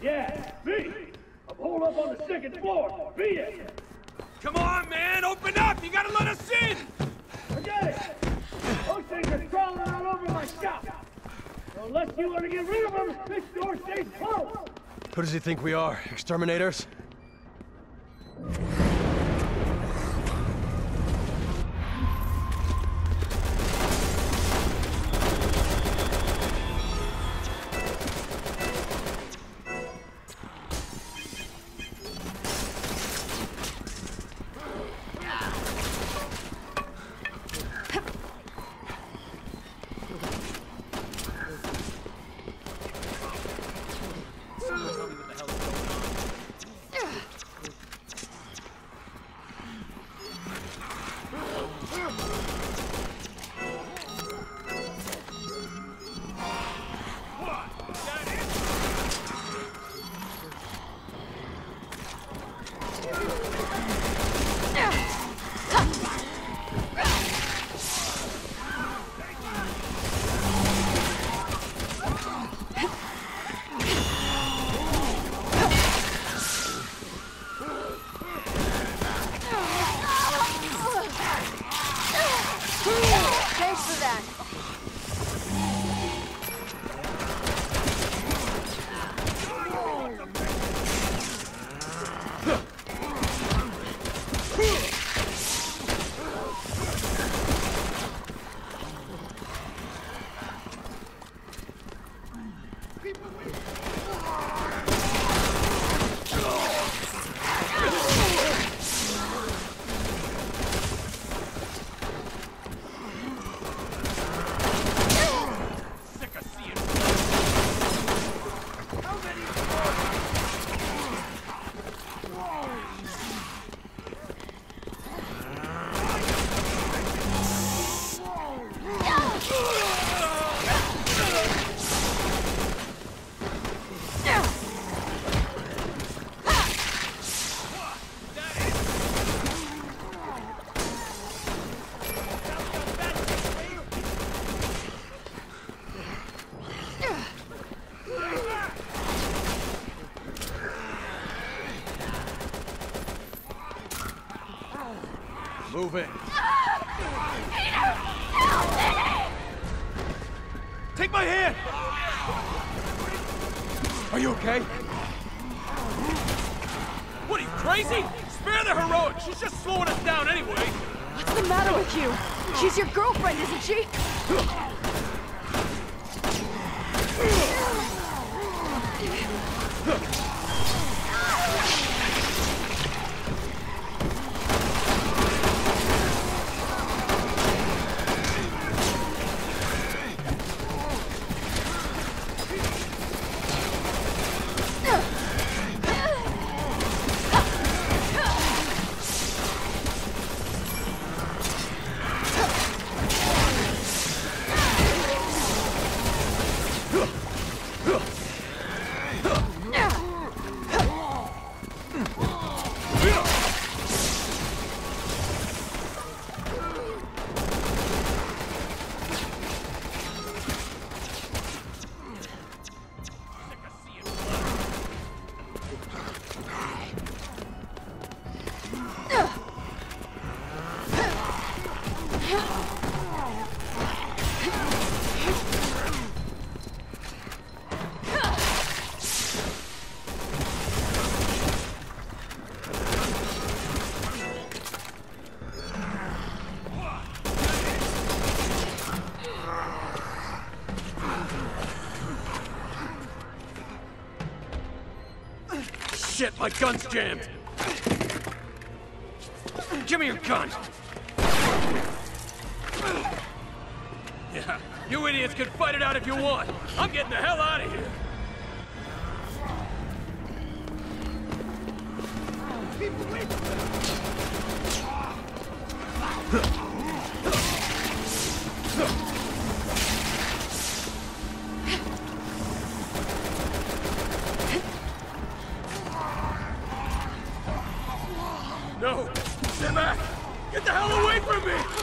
Yeah, me. I'm holed up on the second floor. Be it. Come on, man! Open up! You gotta let us in! I got it. Those things are crawling all over my shop. So unless you want to get rid of them, this door stays closed. Who does he think we are? Exterminators? Move in. Take my hand! Are you okay? What are you, crazy? Spare the heroic! She's just slowing us down anyway! What's the matter with you? She's your girlfriend, isn't she? Shit, my gun's jammed! Give me your gun! Yeah, you idiots can fight it out if you want. I'm getting the hell out of here! The hell away from me!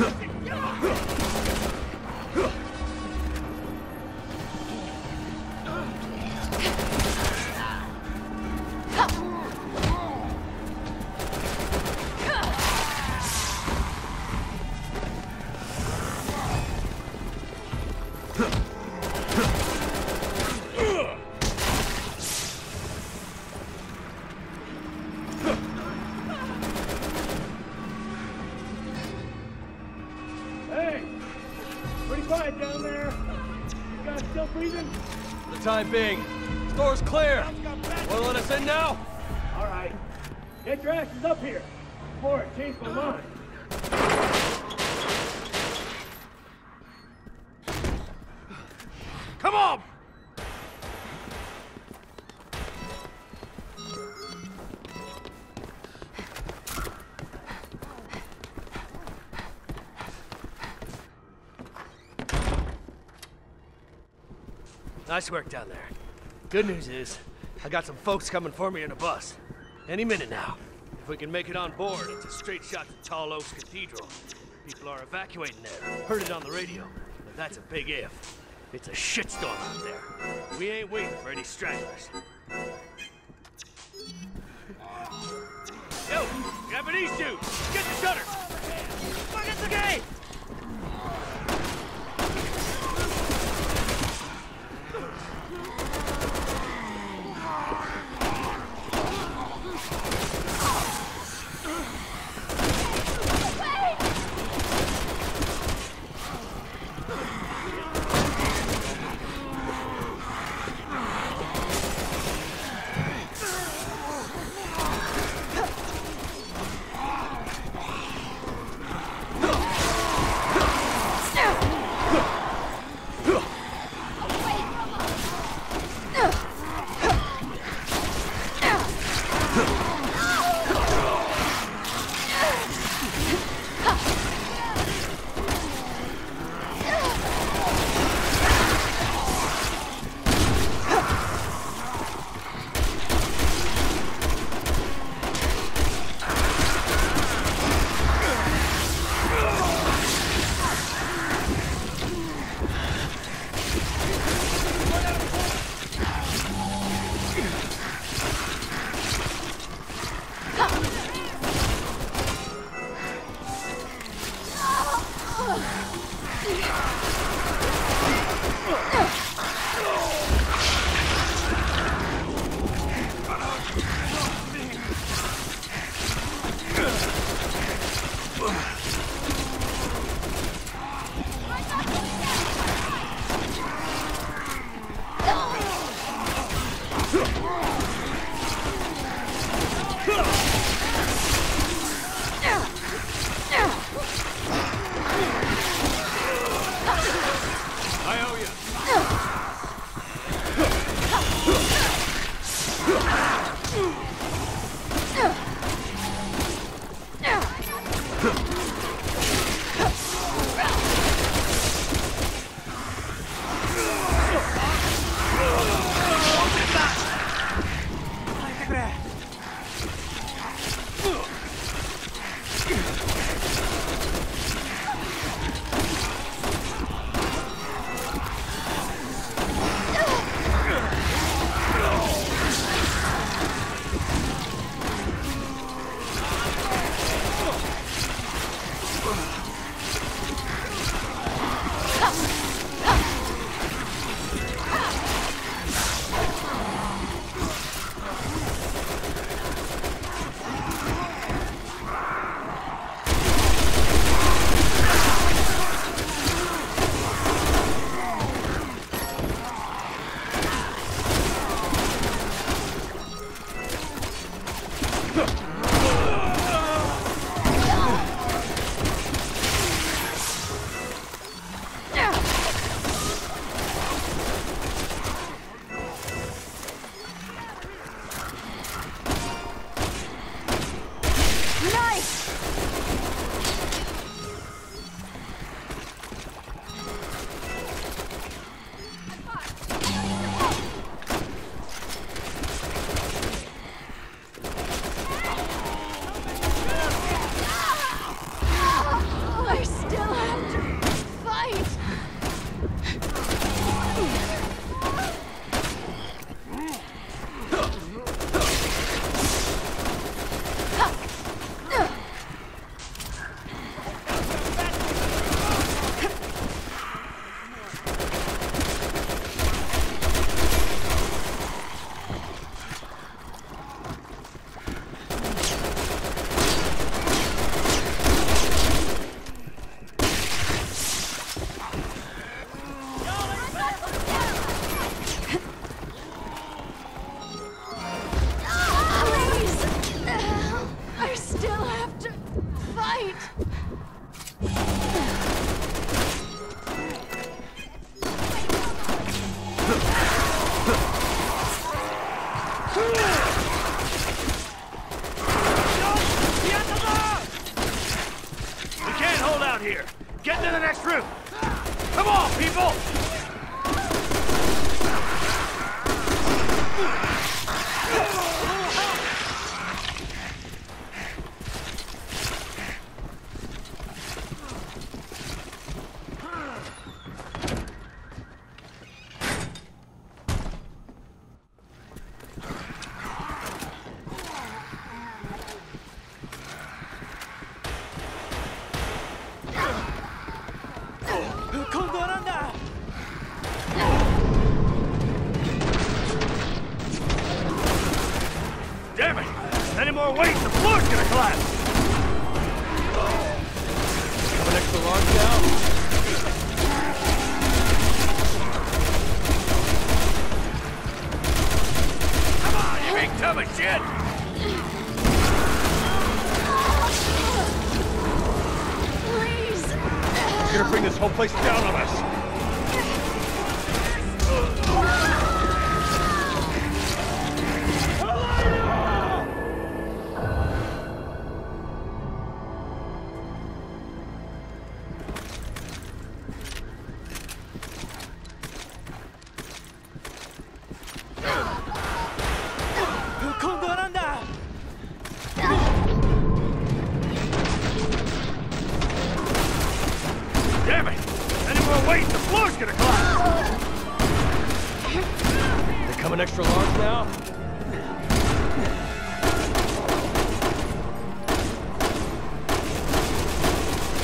Huh. Time being, store's clear. Want to let us in now? All right. Get your asses up here before it changes my mind. Nice work down there. Good news is, I got some folks coming for me in a bus. Any minute now. If we can make it on board, it's a straight shot to Tall Oaks Cathedral. People are evacuating there. Heard it on the radio. But that's a big if. It's a shitstorm out there. We ain't waiting for any stragglers. Yo, Japanese dude, get the shutters! Look at the gate! Ugh! You big tub of! Please! Gonna bring this whole place down on us. They're extra large now?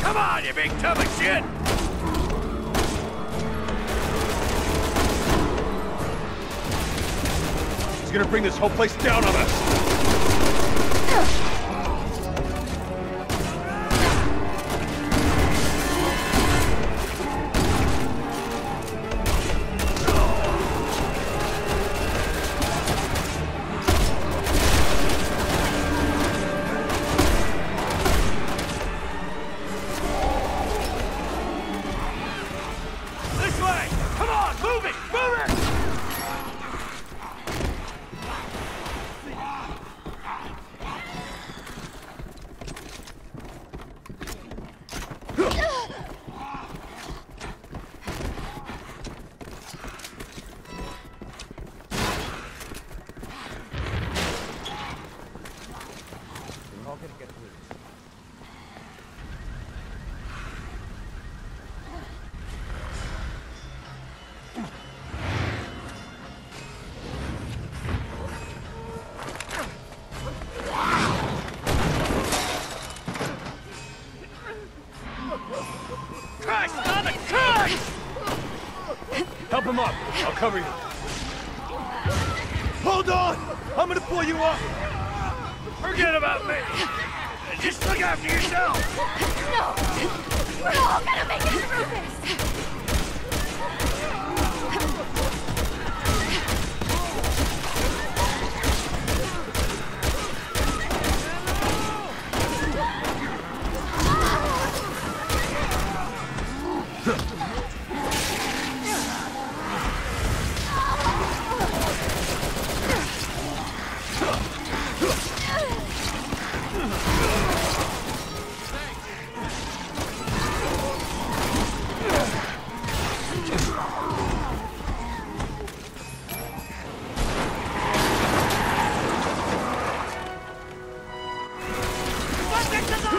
Come on, you big tub of shit! He's gonna bring this whole place down on us. Christ on the Christ! Help him up. I'll cover you. Hold on! I'm gonna pull you up! Forget about me! Just look after yourself! No! We're all gonna make it through this!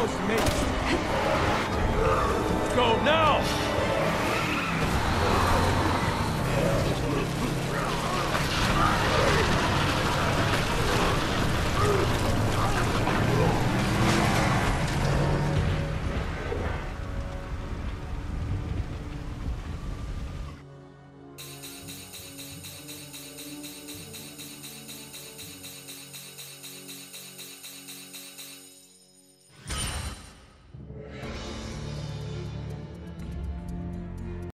close, mate.